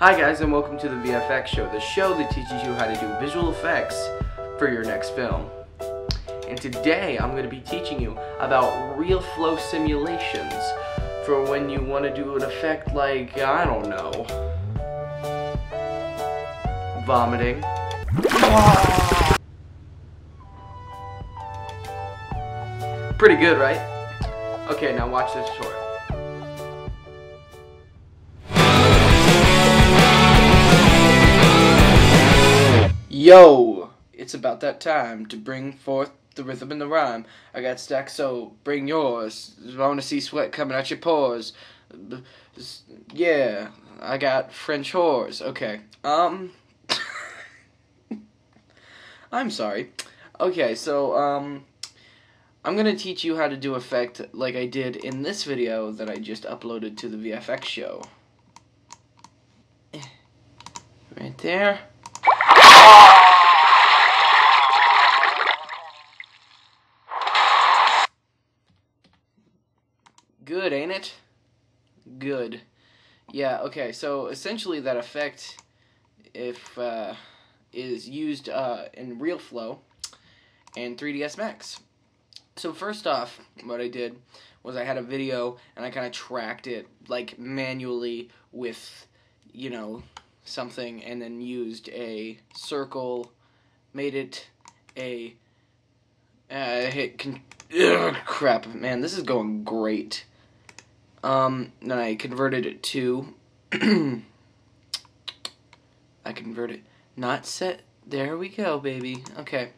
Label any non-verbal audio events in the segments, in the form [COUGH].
Hi guys and welcome to the VFX show, the show that teaches you how to do visual effects for your next film. And today I'm going to be teaching you about RealFlow simulations for when you want to do an effect like, I don't know, vomiting. Pretty good, right? Okay, now watch this tutorial. Yo! It's about that time to bring forth the rhythm and the rhyme. I got stacks, so bring yours. I want to see sweat coming out your pores. Yeah, I got French whores. Okay, um... [LAUGHS] I'm sorry. Okay, so, um... I'm gonna teach you how to do effect like I did in this video that I just uploaded to the VFX show. Right there. Good, ain't it? Good. Yeah, okay, so essentially that effect, if, uh, is used, uh, in RealFlow and 3ds Max. So first off, what I did was I had a video and I kind of tracked it, like, manually with, you know, something and then used a circle, made it a, uh, hit, ugh, crap, man, this is going great. Um, then I converted it to, [CLEARS THROAT] I converted, it not set, there we go, baby, okay,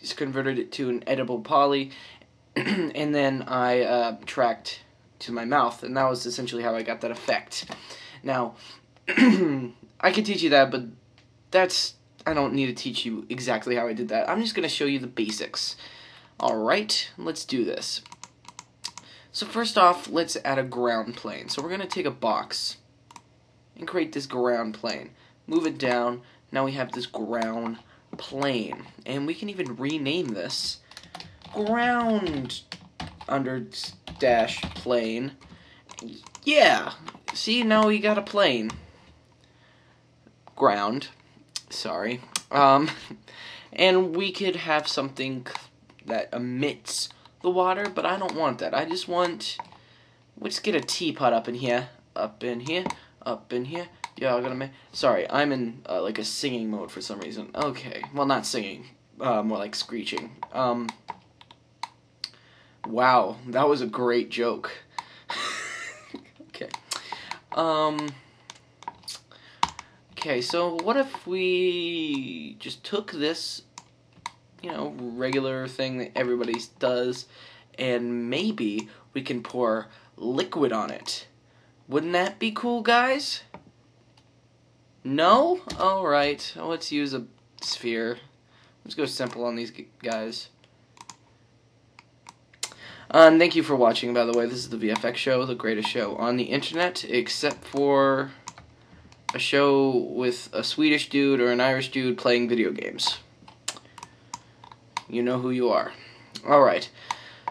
just converted it to an edible poly, [CLEARS THROAT] and then I, uh, tracked to my mouth, and that was essentially how I got that effect. Now, [CLEARS THROAT] I could teach you that, but that's, I don't need to teach you exactly how I did that. I'm just going to show you the basics. Alright, let's do this. So first off, let's add a ground plane. So we're going to take a box and create this ground plane. Move it down. Now we have this ground plane. And we can even rename this ground under dash plane. Yeah. See, now we got a plane. Ground. Sorry. Um, [LAUGHS] and we could have something that emits the water, but I don't want that. I just want, let's get a teapot up in here, up in here, up in here. Yeah, I'm gonna make, sorry, I'm in, uh, like, a singing mode for some reason. Okay, well, not singing, uh, more like screeching. Um, wow, that was a great joke. [LAUGHS] okay. Um, okay, so what if we just took this you know, regular thing that everybody does, and maybe we can pour liquid on it. Wouldn't that be cool, guys? No? Alright, let's use a sphere. Let's go simple on these guys. Um, thank you for watching, by the way. This is the VFX show, the greatest show on the internet, except for a show with a Swedish dude or an Irish dude playing video games you know who you are. Alright,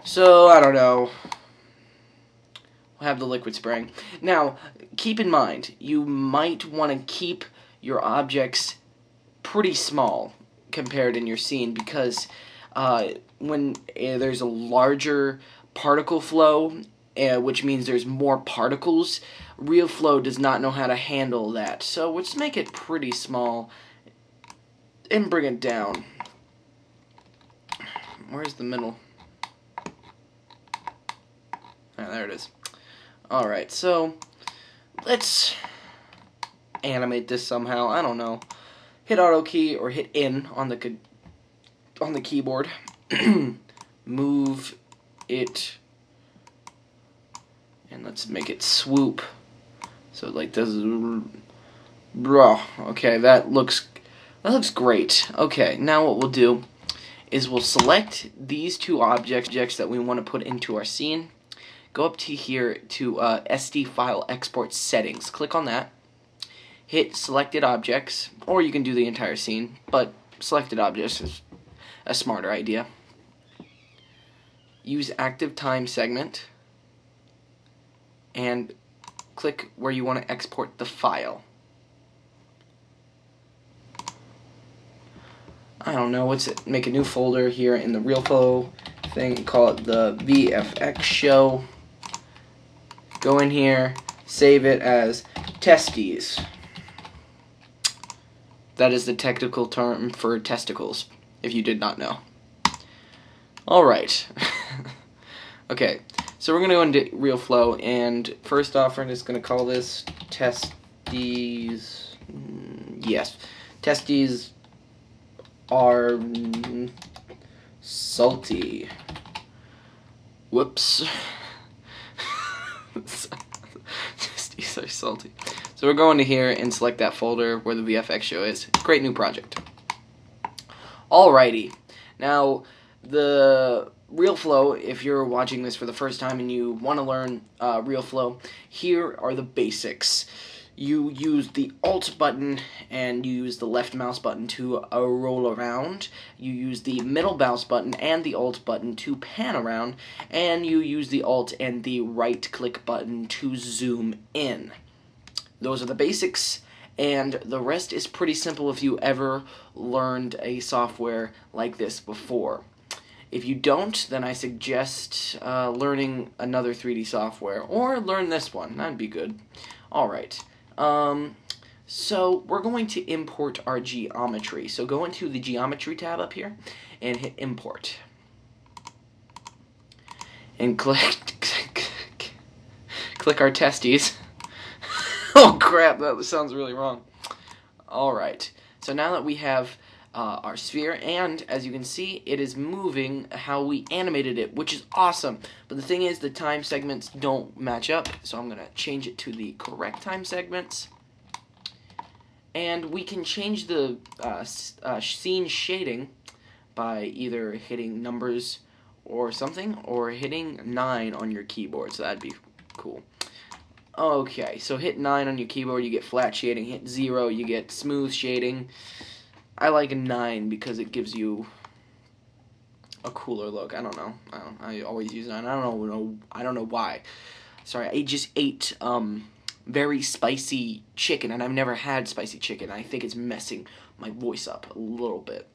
so, I don't know. We'll have the liquid spraying. Now, keep in mind, you might want to keep your objects pretty small compared in your scene because uh, when uh, there's a larger particle flow, uh, which means there's more particles, RealFlow does not know how to handle that. So let's make it pretty small and bring it down. Where's the middle? Ah, there it is. Alright, so let's animate this somehow. I don't know. Hit auto key or hit in on the on the keyboard. [CLEARS THROAT] Move it and let's make it swoop. So like this bro. Okay, that looks that looks great. Okay, now what we'll do is we'll select these two objects that we want to put into our scene. Go up to here to uh, SD file export settings. Click on that. Hit selected objects, or you can do the entire scene, but selected objects is a smarter idea. Use active time segment and click where you want to export the file. I don't know, what's it? Make a new folder here in the RealFlow thing, call it the VFX show. Go in here, save it as testes. That is the technical term for testicles, if you did not know. Alright. [LAUGHS] okay, so we're going to go into RealFlow, and first off, we're just going to call this testes. Mm, yes, testes are salty. Whoops. [LAUGHS] testes are salty. So we're going to here and select that folder where the VFX show is. Create new project. Alrighty. Now, the RealFlow if you're watching this for the first time and you want to learn uh, RealFlow, here are the basics. You use the Alt button and you use the left mouse button to uh, roll around. You use the middle mouse button and the Alt button to pan around. And you use the Alt and the right click button to zoom in. Those are the basics, and the rest is pretty simple if you ever learned a software like this before. If you don't, then I suggest uh, learning another 3D software, or learn this one. That'd be good. Alright. Um, so, we're going to import our geometry. So go into the Geometry tab up here, and hit Import. And click, [LAUGHS] click our testes. [LAUGHS] oh crap, that sounds really wrong. Alright, so now that we have uh, our sphere, and as you can see, it is moving how we animated it, which is awesome. But the thing is, the time segments don't match up, so I'm going to change it to the correct time segments. And we can change the uh, uh, scene shading by either hitting numbers or something, or hitting 9 on your keyboard, so that'd be cool. Okay, so hit 9 on your keyboard, you get flat shading. Hit 0, you get smooth shading. I like 9 because it gives you a cooler look. I don't know. I, don't, I always use 9. I don't know, I don't know why. Sorry, I just ate um, very spicy chicken, and I've never had spicy chicken. I think it's messing my voice up a little bit.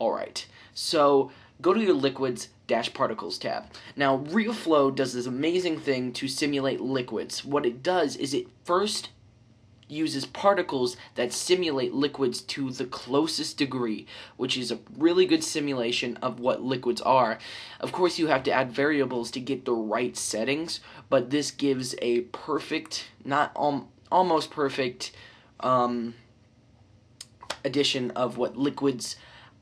Alright, so go to your liquids dash particles tab. Now, RealFlow does this amazing thing to simulate liquids. What it does is it first uses particles that simulate liquids to the closest degree, which is a really good simulation of what liquids are. Of course, you have to add variables to get the right settings, but this gives a perfect, not um, almost perfect, um, addition of what liquids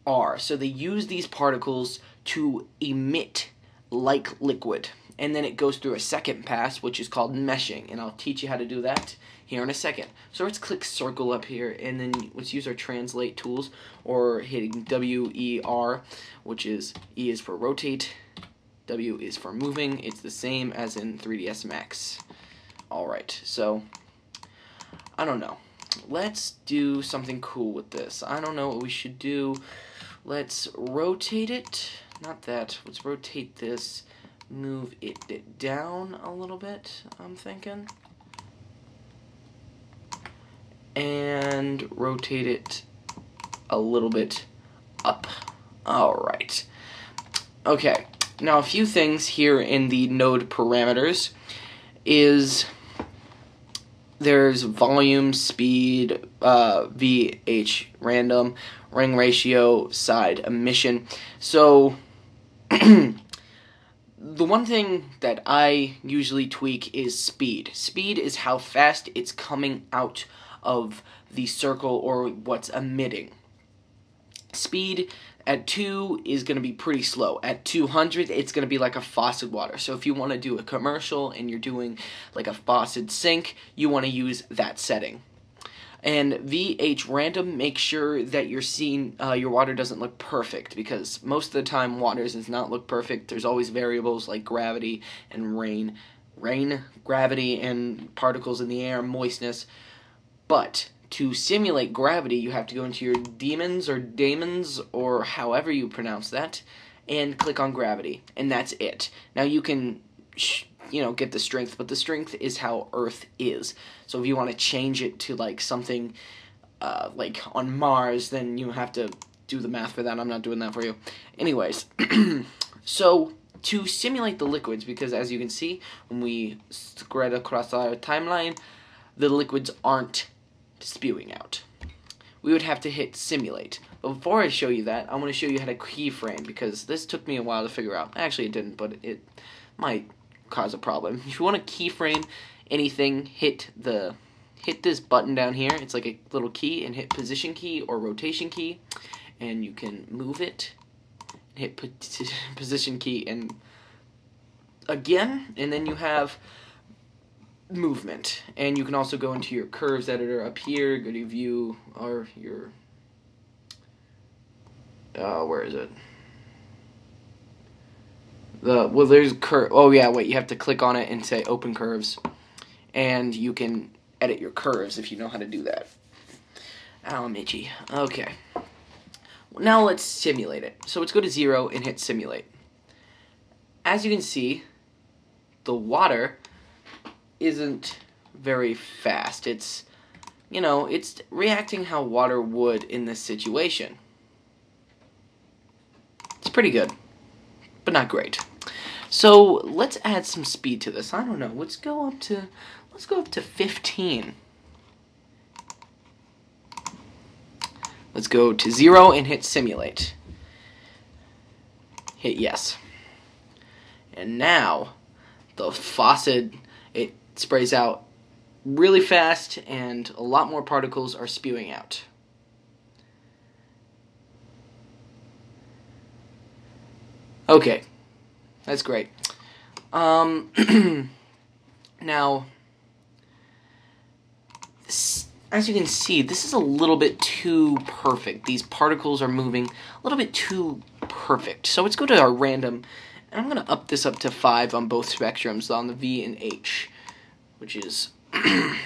are. So they use these particles to emit like liquid. And then it goes through a second pass, which is called meshing. And I'll teach you how to do that here in a second. So let's click circle up here, and then let's use our translate tools, or hitting W-E-R, which is, E is for rotate, W is for moving. It's the same as in 3ds Max. Alright, so, I don't know. Let's do something cool with this. I don't know what we should do. Let's rotate it not that. Let's rotate this, move it down a little bit, I'm thinking. And rotate it a little bit up. Alright. Okay, now a few things here in the node parameters is there's volume, speed, uh, VH random, ring ratio, side emission. So [CLEARS THROAT] the one thing that I usually tweak is speed. Speed is how fast it's coming out of the circle or what's emitting. Speed at 2 is going to be pretty slow. At 200, it's going to be like a faucet water. So if you want to do a commercial and you're doing like a faucet sink, you want to use that setting. And VH random, make sure that your scene, uh, your water doesn't look perfect because most of the time waters does not look perfect. There's always variables like gravity and rain, rain, gravity, and particles in the air, moistness. But to simulate gravity, you have to go into your demons or daemons or however you pronounce that, and click on gravity, and that's it. Now you can you know, get the strength, but the strength is how Earth is. So if you want to change it to like something uh, like on Mars, then you have to do the math for that. I'm not doing that for you. Anyways, [CLEARS THROAT] so to simulate the liquids, because as you can see, when we spread across our timeline, the liquids aren't spewing out. We would have to hit simulate. But before I show you that, I want to show you how to keyframe, because this took me a while to figure out. Actually, it didn't, but it might cause a problem. [LAUGHS] If you want to keyframe anything, hit the hit this button down here. It's like a little key, and hit position key or rotation key, and you can move it. Hit [LAUGHS] position key and again, and then you have movement. And you can also go into your curves editor up here, go to view, or your, uh, where is it? The, well, there's curve, oh yeah, wait, you have to click on it and say open curves. And you can edit your curves if you know how to do that. Ow, I'm itchy. Okay. Now let's simulate it. So let's go to zero and hit simulate. As you can see, the water isn't very fast. It's, you know, it's reacting how water would in this situation. It's pretty good, but not great. So let's add some speed to this. I don't know. Let's go up to, let's go up to 15. Let's go to zero and hit simulate. Hit yes. And now the faucet, it sprays out really fast and a lot more particles are spewing out. Okay, that's great. Um, [CLEARS THROAT] now, as you can see, this is a little bit too perfect. These particles are moving a little bit too perfect. So let's go to our random and I'm going to up this up to 5 on both spectrums, on the V and H, which is, [CLEARS THROAT] I,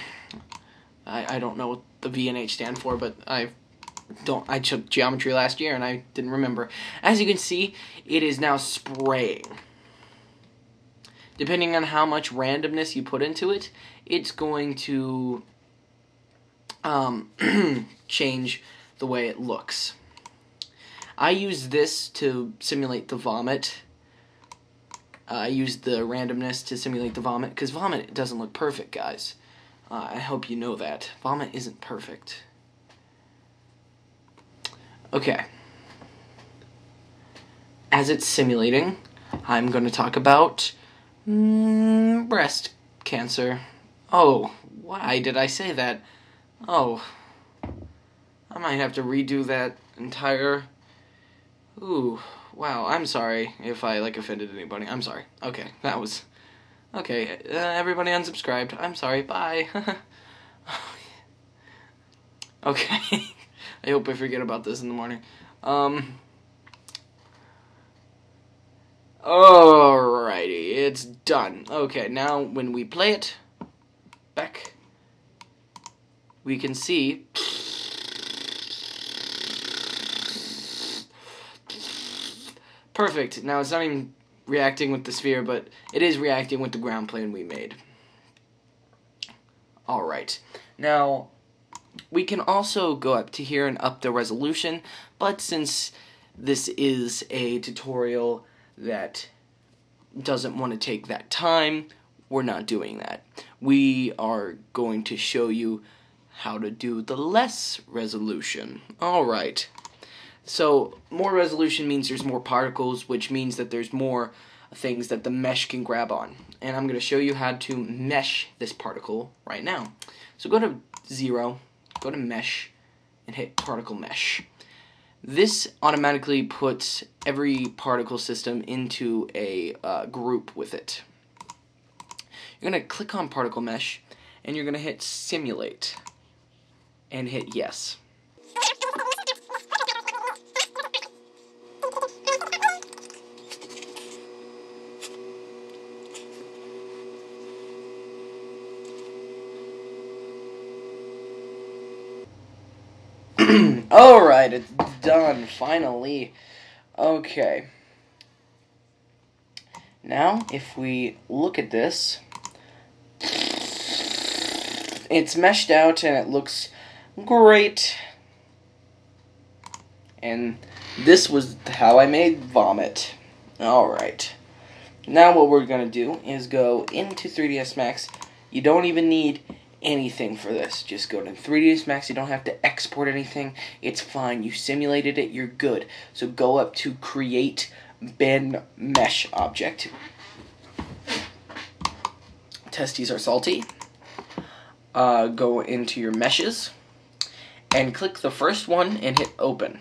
I don't know what the V and H stand for, but I don't, I took geometry last year and I didn't remember. As you can see, it is now spraying. Depending on how much randomness you put into it, it's going to um, [CLEARS THROAT] change the way it looks. I use this to simulate the vomit uh, I use the randomness to simulate the vomit, because vomit doesn't look perfect, guys. Uh, I hope you know that. Vomit isn't perfect. Okay. As it's simulating, I'm going to talk about mm, breast cancer. Oh, why did I say that? Oh, I might have to redo that entire... Ooh. Wow, I'm sorry if I like offended anybody. I'm sorry. Okay, that was okay. Uh, everybody unsubscribed. I'm sorry. Bye. [LAUGHS] okay. [LAUGHS] I hope I forget about this in the morning. Um. Alrighty, it's done. Okay, now when we play it back, we can see. Perfect. Now it's not even reacting with the sphere, but it is reacting with the ground plane we made. Alright. Now, we can also go up to here and up the resolution, but since this is a tutorial that doesn't want to take that time, we're not doing that. We are going to show you how to do the less resolution. Alright. So more resolution means there's more particles, which means that there's more things that the mesh can grab on. And I'm going to show you how to mesh this particle right now. So go to zero, go to mesh, and hit particle mesh. This automatically puts every particle system into a uh, group with it. You're going to click on particle mesh, and you're going to hit simulate, and hit yes. Alright, it's done, finally. Okay. Now, if we look at this, it's meshed out and it looks great. And this was how I made Vomit. Alright. Now what we're going to do is go into 3ds Max. You don't even need anything for this. Just go to 3ds Max. You don't have to export anything. It's fine. You simulated it. You're good. So go up to Create bin Mesh Object. Testes are salty. Uh, go into your meshes and click the first one and hit open.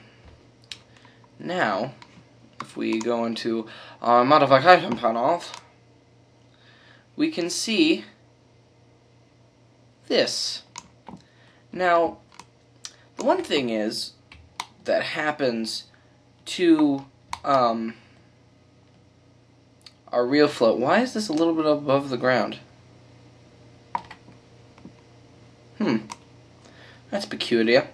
Now, if we go into our modification panel, we can see this. Now, the one thing is that happens to um, our RealFlow. Why is this a little bit above the ground? Hmm. That's peculiar.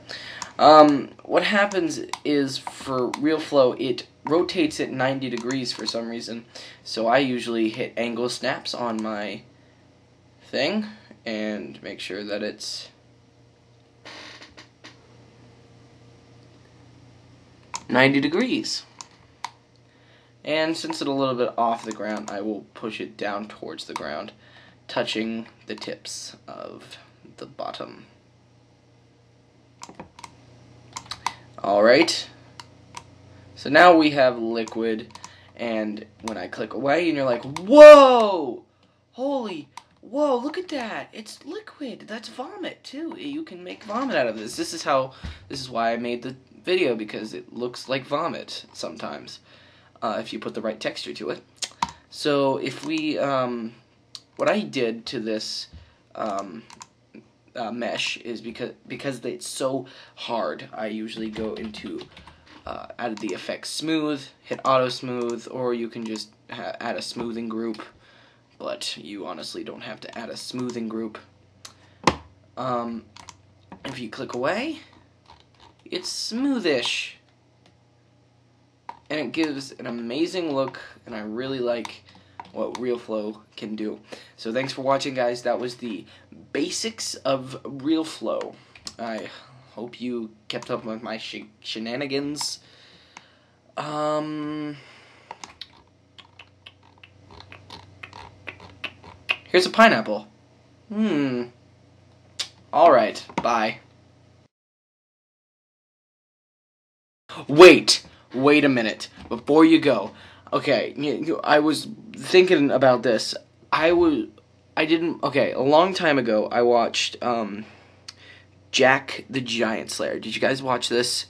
Um, what happens is for RealFlow, it rotates at 90 degrees for some reason. So I usually hit angle snaps on my thing and make sure that it's ninety degrees. And since it's a little bit off the ground, I will push it down towards the ground, touching the tips of the bottom. Alright, so now we have liquid, and when I click away, and you're like, whoa! Holy, whoa, look at that! It's liquid! That's vomit, too! You can make vomit out of this. This is how, this is why I made the video, because it looks like vomit sometimes, uh, if you put the right texture to it. So if we, um, what I did to this, um, uh, mesh is because because it's so hard. I usually go into uh, add the effect smooth, hit auto smooth, or you can just add a smoothing group. But you honestly don't have to add a smoothing group. Um, if you click away, it's smoothish. And it gives an amazing look, and I really like what RealFlow can do. So thanks for watching, guys. That was the basics of RealFlow. I hope you kept up with my sh shenanigans. Um... Here's a pineapple. Hmm. Alright, bye. Wait! Wait a minute. Before you go, okay, I was thinking about this. I was, I didn't, okay, a long time ago, I watched, um, Jack the Giant Slayer. Did you guys watch this?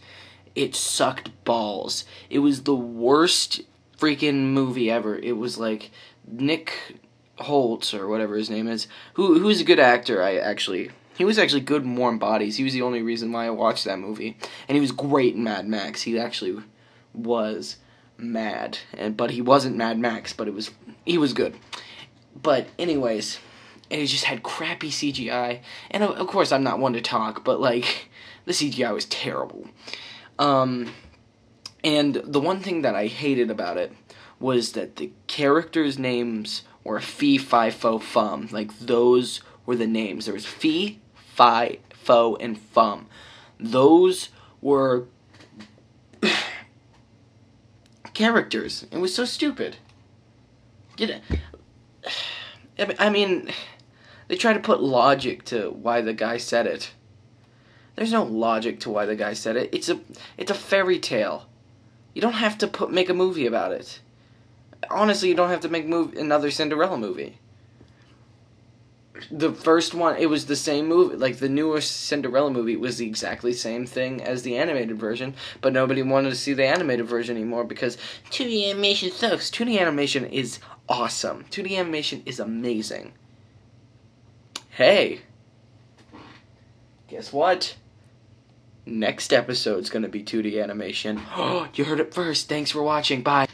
It sucked balls. It was the worst freaking movie ever. It was like Nick Hoult or whatever his name is, who who's a good actor. I actually he was actually good in Warm Bodies. He was the only reason why I watched that movie, and he was great in Mad Max. He actually was mad, and but he wasn't Mad Max, but it was he was good. But anyways, it just had crappy CGI, and of, of course I'm not one to talk, but like the CGI was terrible. Um, and the one thing that I hated about it was that the characters' names were fee, fi, fo, fum. Like those were the names. There was fee, fi, fo, and fum. Those were [COUGHS] characters. It was so stupid. Get it? [SIGHS] I mean, [SIGHS] they try to put logic to why the guy said it. There's no logic to why the guy said it. It's a it's a fairy tale. You don't have to put make a movie about it. Honestly, you don't have to make move another Cinderella movie. The first one it was the same movie like the newest cinderella movie was the exactly same thing as the animated version but nobody wanted to see the animated version anymore because 2d animation sucks. 2d animation is awesome. 2d animation is amazing. Hey guess what? Next episode's gonna be 2d animation. Oh [GASPS] you heard it first. Thanks for watching. Bye